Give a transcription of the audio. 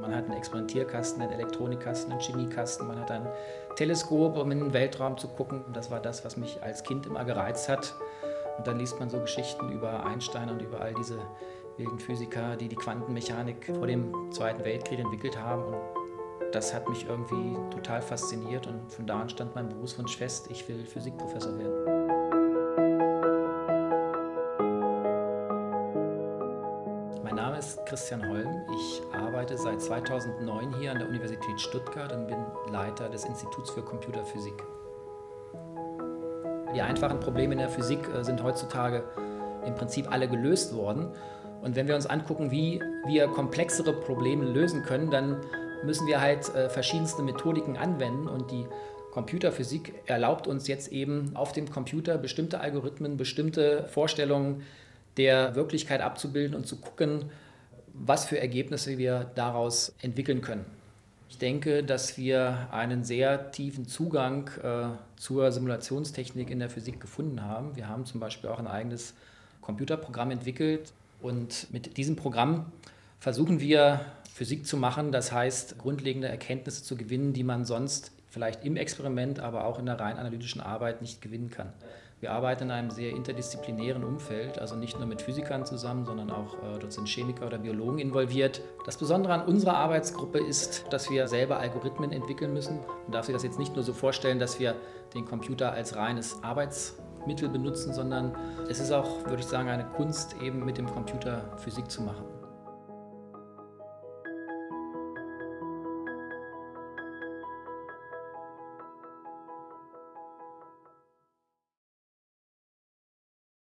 Man hat einen Experimentierkasten, einen Elektronikkasten, einen Chemiekasten, man hat ein Teleskop, um in den Weltraum zu gucken. Das war das, was mich als Kind immer gereizt hat. Und dann liest man so Geschichten über Einstein und über all diese wilden Physiker, die die Quantenmechanik vor dem Zweiten Weltkrieg entwickelt haben. Und das hat mich irgendwie total fasziniert und von da an stand mein Berufswunsch fest, ich will Physikprofessor werden. Mein Name ist Christian Holm. Ich arbeite seit 2009 hier an der Universität Stuttgart und bin Leiter des Instituts für Computerphysik. Die einfachen Probleme in der Physik äh, sind heutzutage im Prinzip alle gelöst worden. Und wenn wir uns angucken, wie wir komplexere Probleme lösen können, dann müssen wir halt äh, verschiedenste Methodiken anwenden und die Computerphysik erlaubt uns jetzt eben auf dem Computer bestimmte Algorithmen, bestimmte Vorstellungen der Wirklichkeit abzubilden und zu gucken, was für Ergebnisse wir daraus entwickeln können. Ich denke, dass wir einen sehr tiefen Zugang äh, zur Simulationstechnik in der Physik gefunden haben. Wir haben zum Beispiel auch ein eigenes Computerprogramm entwickelt und mit diesem Programm versuchen wir Physik zu machen, das heißt grundlegende Erkenntnisse zu gewinnen, die man sonst vielleicht im Experiment, aber auch in der rein analytischen Arbeit nicht gewinnen kann. Wir arbeiten in einem sehr interdisziplinären Umfeld, also nicht nur mit Physikern zusammen, sondern auch äh, dort sind Chemiker oder Biologen involviert. Das Besondere an unserer Arbeitsgruppe ist, dass wir selber Algorithmen entwickeln müssen. Man darf sich das jetzt nicht nur so vorstellen, dass wir den Computer als reines Arbeitsmittel benutzen, sondern es ist auch, würde ich sagen, eine Kunst, eben mit dem Computer Physik zu machen.